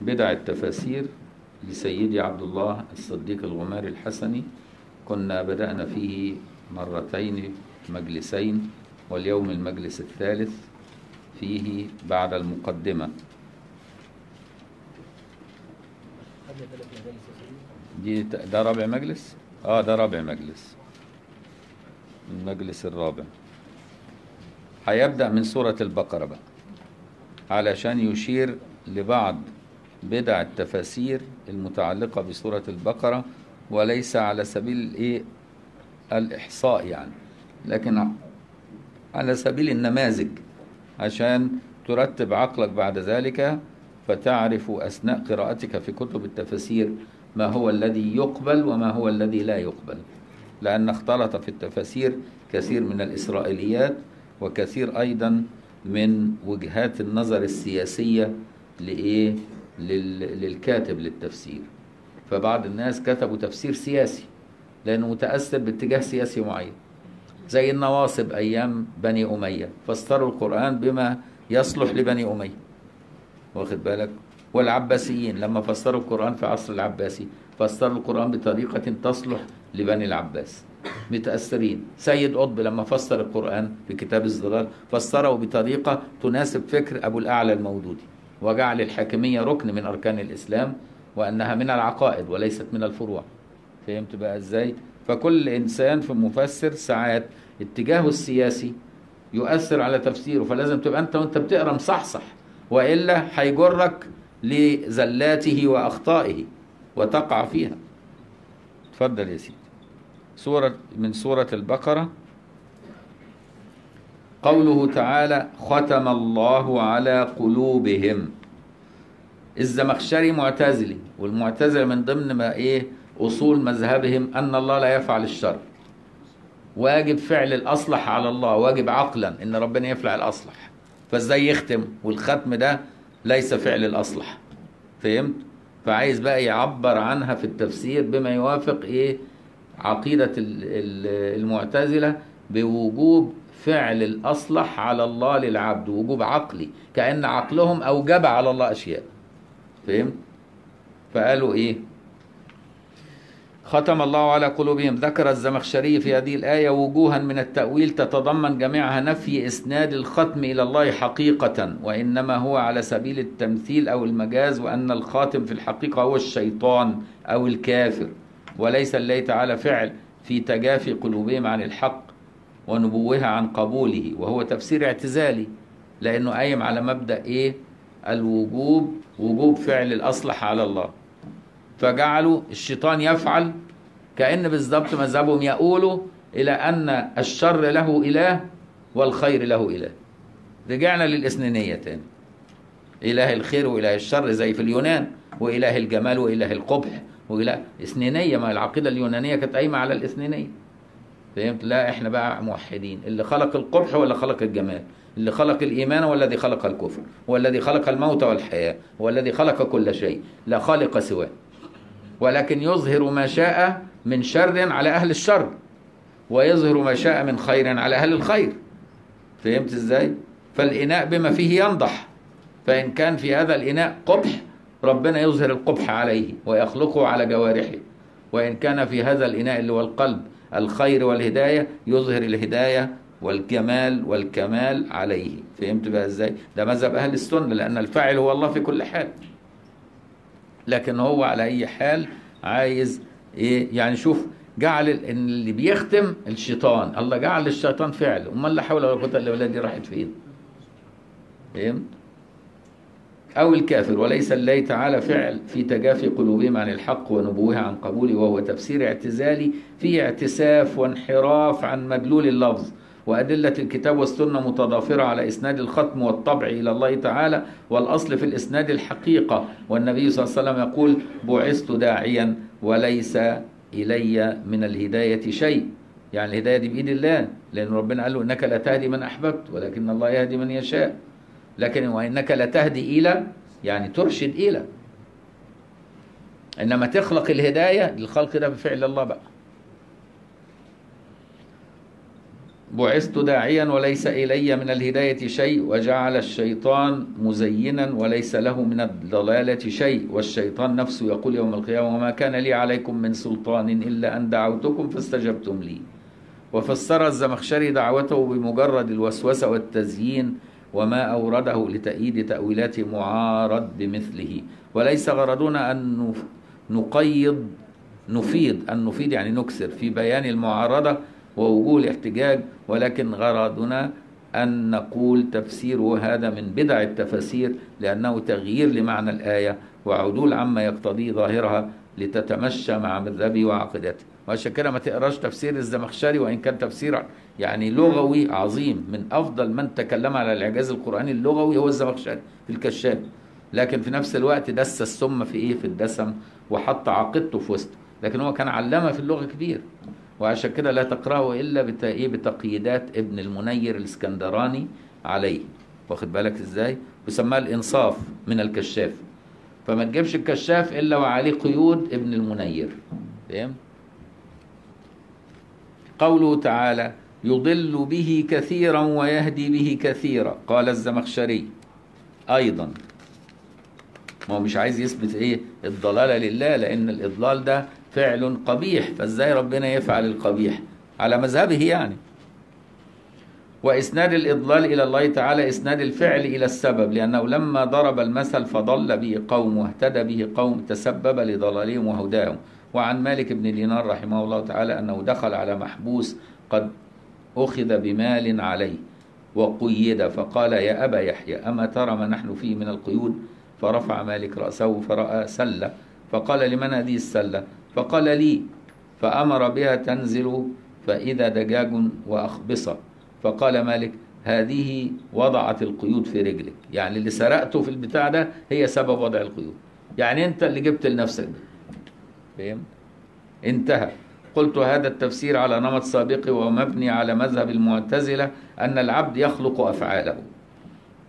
بدع التفاسير لسيدي عبد الله الصديق الغماري الحسني. كنا بدأنا فيه مرتين مجلسين واليوم المجلس الثالث فيه بعد المقدمة. دي ده رابع مجلس؟ آه ده رابع مجلس. المجلس الرابع. هيبدأ من سورة البقرة بقى علشان يشير لبعض بدع التفاسير المتعلقة بسورة البقرة وليس على سبيل الإيه؟ الإحصاء يعني. لكن على سبيل النماذج. عشان ترتب عقلك بعد ذلك فتعرف أثناء قراءتك في كتب التفاسير ما هو الذي يقبل وما هو الذي لا يقبل. لأن اختلط في التفاسير كثير من الإسرائيليات وكثير أيضا من وجهات النظر السياسية لإيه؟ للكاتب للتفسير. فبعض الناس كتبوا تفسير سياسي لأنه متأثر باتجاه سياسي معين. زي النواصب أيام بني أمية. فسروا القرآن بما يصلح لبني أمية. واخد بالك؟ والعباسيين لما فسروا القرآن في عصر العباسي فسروا القرآن بطريقة تصلح لبني العباس. متأثرين. سيد قطب لما فسر القرآن في كتاب الظلال فسره بطريقة تناسب فكر أبو الأعلى المودودي. وجعل الحاكمية ركن من أركان الإسلام وأنها من العقائد وليست من الفروع. فهمت بقى إزاي؟ فكل إنسان في مفسر ساعات اتجاهه السياسي يؤثر على تفسيره فلازم تبقى أنت وأنت بتقرأ مصحصح وإلا هيجرك لزلاته وأخطائه وتقع فيها. اتفضل يا سيدي. سورة من سورة البقرة قوله تعالى ختم الله على قلوبهم. الزمخشري معتزلي والمعتزلة من ضمن ما إيه؟ أصول مذهبهم أن الله لا يفعل الشر. واجب فعل الأصلح على الله واجب عقلا إن ربنا يفعل الأصلح. فإزاي يختم؟ والختم ده ليس فعل الأصلح. فهمت؟ فعايز بقى يعبر عنها في التفسير بما يوافق إيه؟ عقيدة ال- ال- المعتزلة بوجوب فعل الأصلح على الله للعبد وجوب عقلي. كأن عقلهم أوجب على الله أشياء. فهمت؟ فقالوا إيه؟ ختم الله على قلوبهم. ذكر الزمخشري في هذه الآية وجوها من التأويل تتضمن جميعها نفي إسناد الختم إلى الله حقيقة وإنما هو على سبيل التمثيل أو المجاز وأن الخاتم في الحقيقة هو الشيطان أو الكافر. وليس الله تعالى فعل في تجافي قلوبهم عن الحق. ونبوها عن قبوله وهو تفسير اعتزالي لأنه قايم على مبدأ إيه؟ الوجوب وجوب فعل الأصلح على الله. فجعلوا الشيطان يفعل كأن بالضبط مذهبهم يقولوا إلى أن الشر له إله والخير له إله. رجعنا للإثنينية تاني. إله الخير وإله الشر زي في اليونان وإله الجمال وإله القبح وإله إثنينية ما العقيدة اليونانية كانت قايمة على الإثنينية فهمت؟ لا إحنا بقى موحدين. اللي خلق القبح ولا خلق الجمال. اللي خلق الإيمان والذي خلق الكفر. والذي خلق الموت والحياة. والذي خلق كل شيء. لا خالق سواه. ولكن يظهر ما شاء من شر على أهل الشر. ويظهر ما شاء من خير على أهل الخير. فهمت إزاي؟ فالإناء بما فيه ينضح. فإن كان في هذا الإناء قبح ربنا يظهر القبح عليه ويخلقه على جوارحه. وإن كان في هذا الإناء اللي هو القلب الخير والهداية يظهر الهداية والجمال والكمال عليه. فهمت بقى إزاي؟ ده مذهب أهل السنة لأن الفاعل هو الله في كل حال. لكن هو على أي حال عايز إيه؟ يعني شوف جعل اللي بيختم الشيطان الله جعل الشيطان فعل. أمال لا حول ولا قوة إلا بالله دي راحت فين؟ فهمت؟ أو الكافر وليس الله تعالى فعل في تجافي قلوبهم عن الحق ونبوها عن قبوله وهو تفسير اعتزالي فيه اعتساف وانحراف عن مدلول اللفظ. وأدلة الكتاب والسنة متضافرة على إسناد الختم والطبع إلى الله تعالى والأصل في الإسناد الحقيقة. والنبي صلى الله عليه وسلم يقول بعثت داعيا وليس إلي من الهداية شيء. يعني الهداية دي بإيد الله لأن ربنا قال له إنك لا تهدي من أحببت ولكن الله يهدي من يشاء. لكن وإنك لتهدي إلى يعني ترشد إلى. إنما تخلق الهداية الخلق ده بفعل الله بقى. بعثت داعيا وليس إلي من الهداية شيء وجعل الشيطان مزينا وليس له من الضلالة شيء. والشيطان نفسه يقول يوم القيامة وما كان لي عليكم من سلطان إلا أن دعوتكم فاستجبتم لي. وفسر الزمخشري دعوته بمجرد الوسوسة والتزيين وما أورده لتأييد تأويلات معارض بمثله. وليس غرضنا أن نقيض نفيد أن نفيد يعني نكسر في بيان المعارضة ووجوه الاحتجاج ولكن غرضنا أن نقول تفسيره هذا من بدع التفاسير لأنه تغيير لمعنى الآية وعدول عما يقتضيه ظاهرها. لتتمشى مع مذهبه وعقيدته وعشان كده ما تقراش تفسير الزمخشري وإن كان تفسير يعني لغوي عظيم. من أفضل من تكلم على الإعجاز القرآني اللغوي هو الزمخشري في الكشاف. لكن في نفس الوقت دس السم في إيه؟ في الدسم وحط عقيدته في وسطه لكن هو كان علامة في اللغة كبير. وعشان كده لا تقرأه إلا بت- إيه؟ بتقييدات ابن المنير الإسكندراني عليه. واخد بالك إزاي؟ وسماه الإنصاف من الكشاف. فما تجيبش الكشاف إلا وعليه قيود ابن المنير. فاهم قوله تعالى يضل به كثيرا ويهدي به كثيرا. قال الزمخشري أيضا. ما هو مش عايز يثبت إيه؟ الضلالة لله لأن الإضلال ده فعل قبيح. فإزاي ربنا يفعل القبيح؟ على مذهبه يعني. وإسناد الإضلال إلى الله تعالى إسناد الفعل إلى السبب لأنه لما ضرب المثل فضل به قوم واهتدى به قوم تسبب لضلالهم وهداهم. وعن مالك بن دينار رحمه الله تعالى أنه دخل على محبوس قد أخذ بمال عليه وقيد فقال يا أبا يحيى أما ترى ما نحن فيه من القيود؟ فرفع مالك رأسه فرأى سلة فقال لمن هذه السلة؟ فقال لي فأمر بها تنزل فإذا دجاج وأخبصة. فقال مالك هذه وضعت القيود في رجلك. يعني اللي سرقته في البتاع ده هي سبب وضع القيود. يعني انت اللي جبت لنفسك ده. فهمت انتهى. قلت هذا التفسير على نمط سابق ومبني على مذهب المعتزلة أن العبد يخلق أفعاله.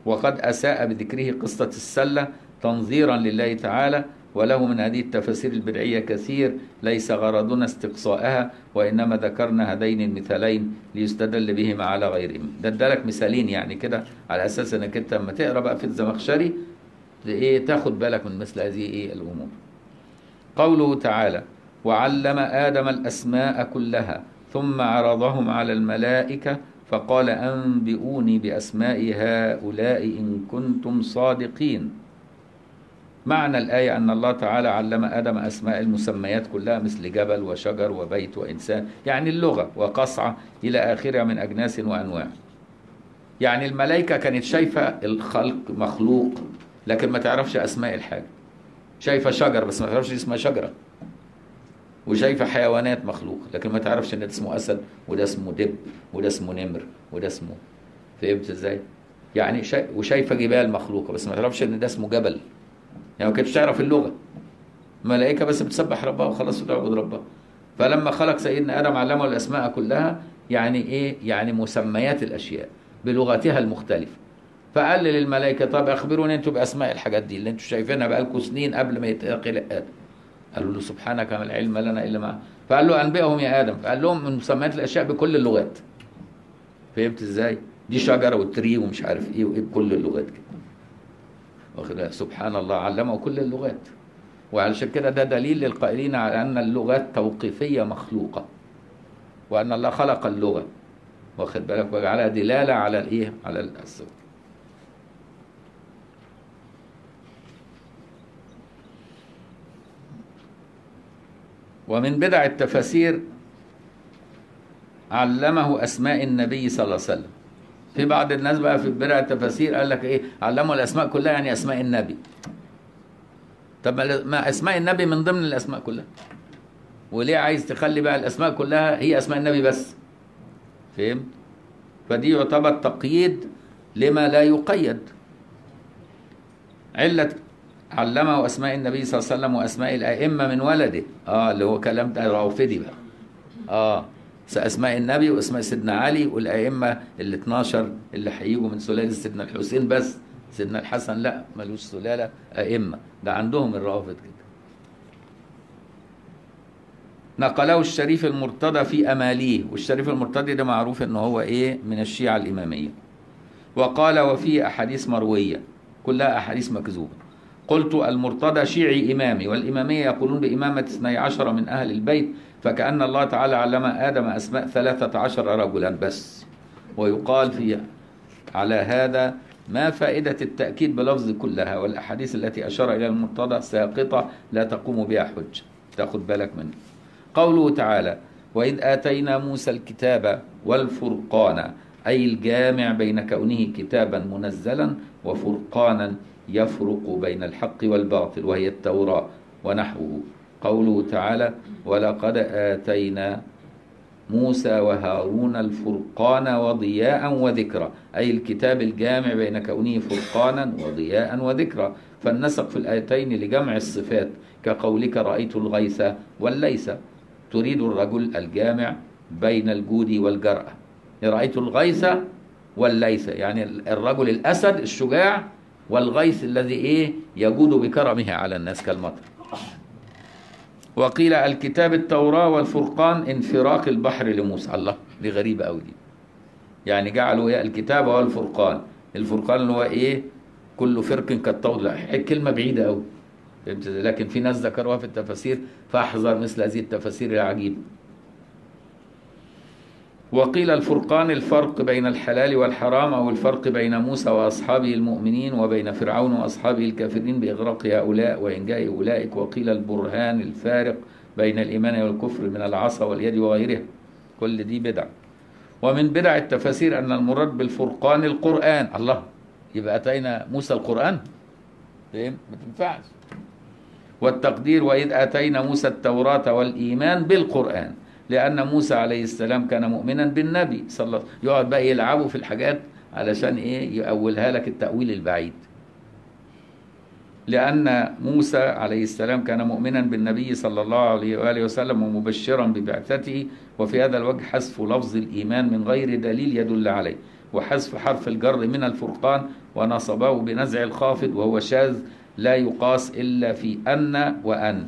وقد أساء بذكره قصة السلة تنظيرا لله تعالى وله من هذه التفاسير البدعية كثير ليس غرضنا استقصاءها وإنما ذكرنا هذين المثالين ليستدل بهما على غيرهم. ده ادالك مثالين يعني كده على أساس أنك أنت لما تقرأ بقى في الزمخشري إيه تاخد بالك من مثل هذه إيه الأمور. قوله تعالى وعلم آدم الأسماء كلها ثم عرضهم على الملائكة فقال أنبئوني بأسماء هؤلاء إن كنتم صادقين. معنى الآية أن الله تعالى علم آدم أسماء المسميات كلها مثل جبل وشجر وبيت وإنسان يعني اللغة وقصعة إلى آخرها من أجناس وأنواع. يعني الملائكة كانت شايفة الخلق مخلوق لكن ما تعرفش أسماء الحاجة. شايفة شجر بس ما تعرفش اسمها شجرة. وشايفة حيوانات مخلوقة لكن ما تعرفش إن ده اسمه أسد وده اسمه دب وده اسمه نمر وده اسمه فهمت إزاي؟ يعني شا... وشايفة جبال مخلوقة بس ما تعرفش إن ده اسمه جبل. يعني ما كانتش تعرف اللغة. الملائكة بس بتسبح ربها وخلاص وتعبد ربها. فلما خلق سيدنا آدم علمه الأسماء كلها يعني إيه؟ يعني مسميات الأشياء بلغتها المختلفة. فقال للملائكة طب أخبروني أنتم بأسماء الحاجات دي اللي أنتم شايفينها بقالكم سنين قبل ما يتخلق آدم قالوا له سبحانك ما العلم لنا إلا ما. فقال له أنبئهم يا آدم. فقال لهم من مسميات الأشياء بكل اللغات. فهمت إزاي؟ دي شجرة وتري ومش عارف إيه وإيه بكل اللغات كده. سبحان الله علمه كل اللغات. وعلشان كده ده دليل للقائلين على أن اللغات توقيفية مخلوقة وأن الله خلق اللغة. واخد بالك؟ وجعلها دلالة على الإيه؟ على الصفة ومن بدع التفاسير علمه أسماء النبي صلى الله عليه وسلم. في بعض الناس بقى في بدع التفاسير قال لك إيه؟ علمه الأسماء كلها يعني أسماء النبي. طب ما أسماء النبي من ضمن الأسماء كلها. وليه عايز تخلي بقى الأسماء كلها هي أسماء النبي بس؟ فهمت فدي يعتبر تقييد لما لا يقيد. علة علمه أسماء النبي صلى الله عليه وسلم وأسماء الأئمة من ولده. آه اللي هو كلام ده رافضي بقى. آه. اسماء النبي وأسماء سيدنا علي والأئمة ال 12 اللي هيجوا من سلالة سيدنا الحسين بس. سيدنا الحسن لا ملوش سلالة أئمة. ده عندهم الرافض كده. نقله الشريف المرتضى في أماليه. والشريف المرتضى ده معروف أنه هو إيه؟ من الشيعة الإمامية. وقال وفيه أحاديث مروية. كلها أحاديث مكذوبة. قلت المرتضى شيعي إمامي. والإمامية يقولون بإمامة 12 من أهل البيت. فكأن الله تعالى علم آدم أسماء 13 رجلا بس. ويقال في على هذا ما فائدة التأكيد بلفظ كلها والأحاديث التي أشار إلى المرتضى ساقطة لا تقوم بها حجة. تاخد بالك منه. قوله تعالى وإذ آتينا موسى الكتاب والفرقان أي الجامع بين كونه كتابا منزلا وفرقانا يفرق بين الحق والباطل وهي التوراة ونحوه. قوله تعالى ولقد آتينا موسى وهارون الفرقان وضياء وذكرى أي الكتاب الجامع بين كونه فرقانا وضياء وذكرى. فالنسق في الآيتين لجمع الصفات كقولك رأيت الغيث والليث تريد الرجل الجامع بين الجود والجرأة. رأيت الغيث والليث يعني الرجل الأسد الشجاع والغيث الذي إيه؟ يجود بكرمه على الناس كالمطر. وقيل الكتاب التوراة والفرقان انفراق البحر لموسى. الله دي غريبة أوي دي. يعني جعلوا إيه؟ الكتاب والفرقان. الفرقان اللي هو إيه؟ كل فرق كالطود كلمة بعيدة أوي؟ لكن في ناس ذكروها في التفاسير فأحذر مثل هذه التفاسير العجيبة. وقيل الفرقان الفرق بين الحلال والحرام أو الفرق بين موسى وأصحابه المؤمنين وبين فرعون وأصحابه الكافرين بإغراق هؤلاء وإنجاء أولئك. وقيل البرهان الفارق بين الإيمان والكفر من العصا واليد وغيرها. كل دي بدع. ومن بدع التفاسير أن المراد بالفرقان القرآن. الله يبقى أتينا موسى القرآن. فهم؟ ما تنفعش. والتقدير وإذ آتينا موسى التوراة والإيمان بالقرآن. لأن موسى عليه السلام كان مؤمنا بالنبي صلى الله عليه وسلم. يقعد بقى يلعبوا في الحاجات علشان إيه؟ يأولها لك التأويل البعيد. لأن موسى عليه السلام كان مؤمنا بالنبي صلى الله عليه وآله وسلم ومبشرا ببعثته وفي هذا الوجه حذف لفظ الإيمان من غير دليل يدل عليه وحذف حرف الجر من الفرقان ونصبه بنزع الخافض وهو شاذ لا يقاس إلا في أن وأن.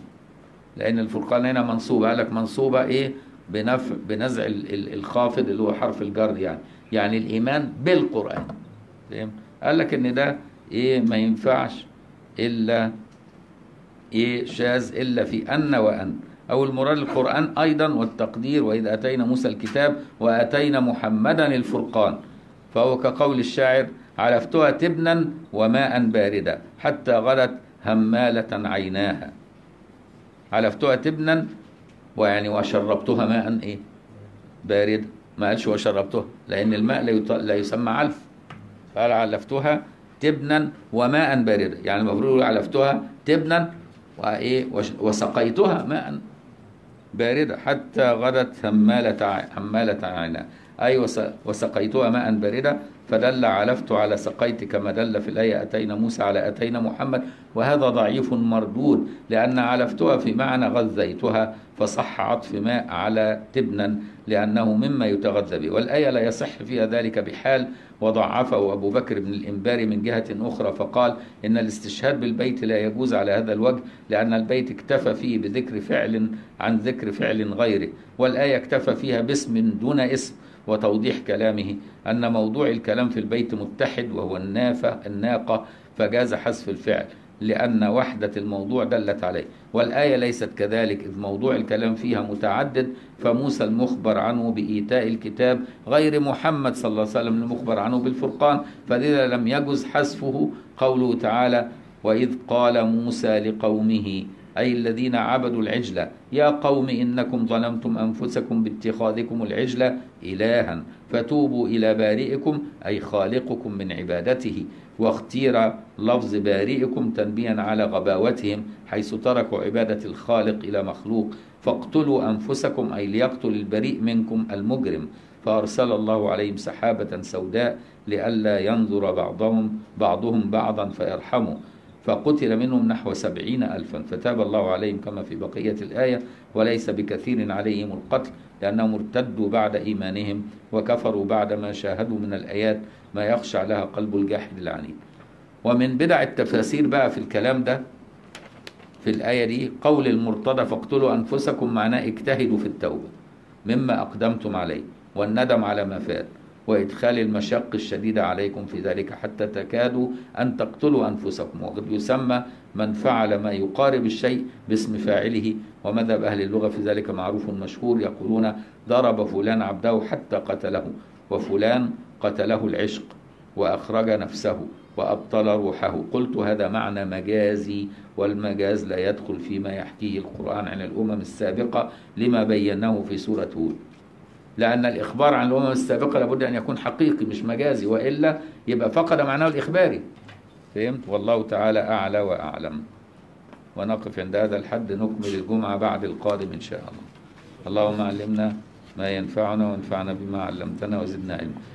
لأن الفرقان هنا منصوبة قال لك منصوبة إيه؟ بنفع بنزع ال- ال- الخافض اللي هو حرف الجر يعني. يعني الإيمان بالقرآن. فاهم؟ قال لك إن ده إيه؟ ما ينفعش إلا إيه؟ شاذ إلا في أن وأن. أو المراد القرآن أيضا والتقدير وإذا أتينا موسى الكتاب وأتينا محمدا الفرقان. فهو كقول الشاعر علفتها تبنا وماء باردا حتى غدت همالة عيناها. علفتها تبنا ويعني وشربتها ماء إيه بارد ما قالش وشربتها لأن الماء لا. لا يسمى علف قال علفتها تبنا وماء باردا يعني المفروض علفتها تبنا وإيه. وسقيتها ماء باردا حتى غدت همالة همالة عينها أي وس... وسقيتها ماء باردا فدل علفت على سقيت كما دل في الآية أتينا موسى على أتينا محمد وهذا ضعيف مردود لأن علفتها في معنى غذيتها فصح عطف ماء على تبنا لأنه مما يتغذى به. والآية لا يصح فيها ذلك بحال وضعفه أبو بكر بن الإنباري من جهة أخرى فقال إن الاستشهاد بالبيت لا يجوز على هذا الوجه لأن البيت اكتفى فيه بذكر فعل عن ذكر فعل غيره. والآية اكتفى فيها باسم دون اسم وتوضيح كلامه أن موضوع الكلام في البيت متحد وهو النافة الناقة فجاز حذف الفعل لأن وحدة الموضوع دلت عليه. والآية ليست كذلك إذ موضوع الكلام فيها متعدد فموسى المخبر عنه بإيتاء الكتاب غير محمد صلى الله عليه وسلم المخبر عنه بالفرقان فلذا لم يجز حذفه قوله تعالى وإذ قال موسى لقومه أي الذين عبدوا العجل. يا قوم إنكم ظلمتم أنفسكم باتخاذكم العجل إلها فتوبوا إلى بارئكم أي خالقكم من عبادته. واختير لفظ بارئكم تنبيا على غباوتهم حيث تركوا عبادة الخالق إلى مخلوق. فاقتلوا أنفسكم أي ليقتل البريء منكم المجرم. فأرسل الله عليهم سحابة سوداء لئلا ينظر بعضهم بعضهم بعضا فيرحموا فقتل منهم نحو سبعين ألفا. فتاب الله عليهم كما في بقية الآية وليس بكثير عليهم القتل لأنهم ارتدوا بعد إيمانهم وكفروا بعد ما شاهدوا من الآيات ما يخشع لها قلب الجاحد العنيد. ومن بدع التفاسير بقى في الكلام ده في الآية دي قول المرتضى فاقتلوا أنفسكم معناه اجتهدوا في التوبة مما أقدمتم عليه والندم على ما فات. وإدخال المشق الشديدة عليكم في ذلك حتى تكادوا أن تقتلوا أنفسكم. وقد يسمى من فعل ما يقارب الشيء باسم فاعله. ومذهب أهل اللغة في ذلك معروف مشهور يقولون ضرب فلان عبده حتى قتله وفلان قتله العشق وأخرج نفسه وأبطل روحه. قلت هذا معنى مجازي والمجاز لا يدخل فيما يحكيه القرآن عن الأمم السابقة لما بيناه في سورة هود. لأن الإخبار عن الأمم السابقة لابد أن يكون حقيقي مش مجازي. وإلا يبقى فقد معناه الإخباري. فهمت؟ والله تعالى أعلى وأعلم. ونقف عند هذا الحد نكمل الجمعة بعد القادم إن شاء الله. اللهم علمنا ما ينفعنا وانفعنا بما علمتنا وزدنا علما.